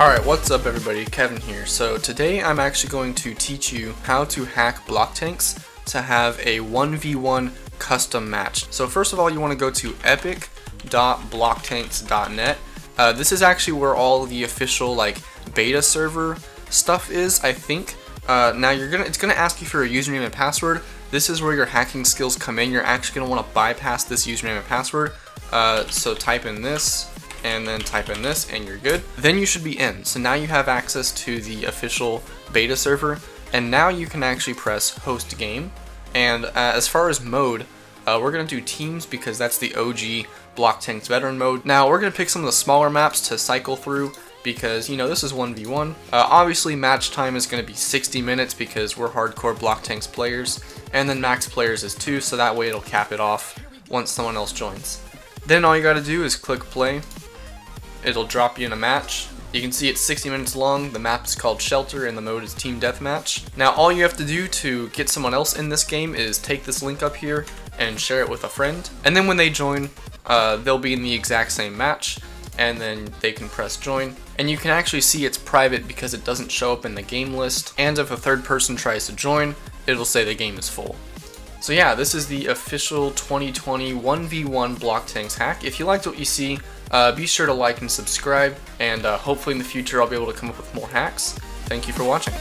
Alright, what's up everybody? Kevin here. So today I'm actually going to teach you how to hack block tanks to have a 1v1 custom match. So first of all, you want to go to epic.blocktanks.net. Uh, this is actually where all the official like beta server stuff is, I think. Uh, now you're gonna it's gonna ask you for a username and password. This is where your hacking skills come in. You're actually gonna want to bypass this username and password. Uh, so type in this and then type in this and you're good. Then you should be in. So now you have access to the official beta server and now you can actually press host game. And uh, as far as mode, uh, we're going to do teams because that's the OG Block Tanks veteran mode. Now we're going to pick some of the smaller maps to cycle through because, you know, this is 1v1. Uh, obviously match time is going to be 60 minutes because we're hardcore Block Tanks players. And then max players is 2 so that way it'll cap it off once someone else joins. Then all you got to do is click play it'll drop you in a match. You can see it's 60 minutes long, the map is called Shelter, and the mode is Team Deathmatch. Now all you have to do to get someone else in this game is take this link up here and share it with a friend. And then when they join, uh, they'll be in the exact same match, and then they can press join. And you can actually see it's private because it doesn't show up in the game list, and if a third person tries to join, it'll say the game is full. So yeah, this is the official 2020 1v1 Block Tanks hack. If you liked what you see, uh, be sure to like and subscribe, and uh, hopefully in the future I'll be able to come up with more hacks. Thank you for watching.